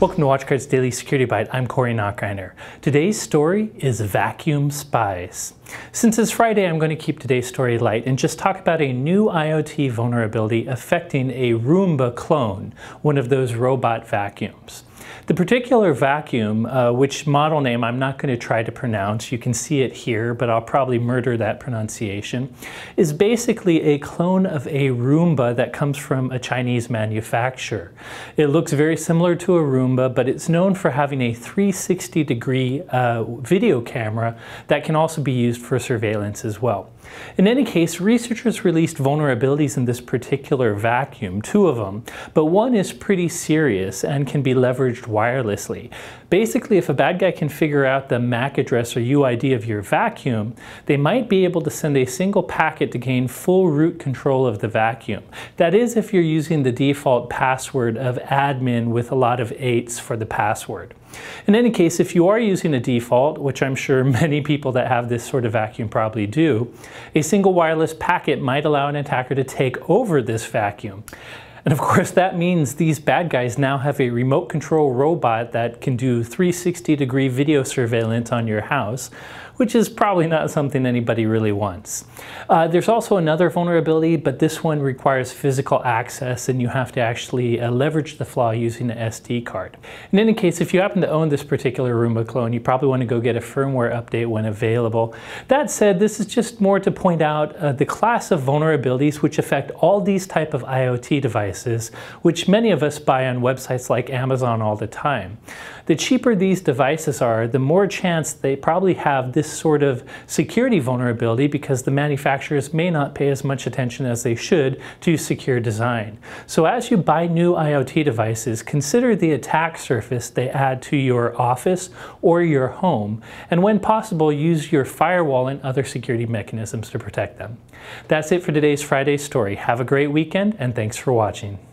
Welcome to WatchGuard's Daily Security Byte. I'm Corey Nachreiner. Today's story is vacuum spies. Since it's Friday, I'm going to keep today's story light and just talk about a new IoT vulnerability affecting a Roomba clone, one of those robot vacuums. The particular vacuum, uh, which model name I'm not going to try to pronounce, you can see it here, but I'll probably murder that pronunciation, is basically a clone of a Roomba that comes from a Chinese manufacturer. It looks very similar to a Roomba, but it's known for having a 360 degree uh, video camera that can also be used for surveillance as well. In any case, researchers released vulnerabilities in this particular vacuum, two of them, but one is pretty serious and can be leveraged wirelessly. Basically, if a bad guy can figure out the MAC address or UID of your vacuum, they might be able to send a single packet to gain full root control of the vacuum. That is if you're using the default password of admin with a lot of eights for the password. In any case, if you are using a default, which I'm sure many people that have this sort of vacuum probably do, a single wireless packet might allow an attacker to take over this vacuum. And of course, that means these bad guys now have a remote control robot that can do 360 degree video surveillance on your house, which is probably not something anybody really wants. Uh, there's also another vulnerability, but this one requires physical access and you have to actually uh, leverage the flaw using an SD card. In any case, if you happen to own this particular Roomba clone, you probably want to go get a firmware update when available. That said, this is just more to point out uh, the class of vulnerabilities which affect all these type of IoT devices, which many of us buy on websites like Amazon all the time. The cheaper these devices are, the more chance they probably have this sort of security vulnerability because the manufacturers may not pay as much attention as they should to secure design. So as you buy new IoT devices, consider the attack surface they add to your office or your home, and when possible, use your firewall and other security mechanisms to protect them. That's it for today's Friday story. Have a great weekend, and thanks for watching.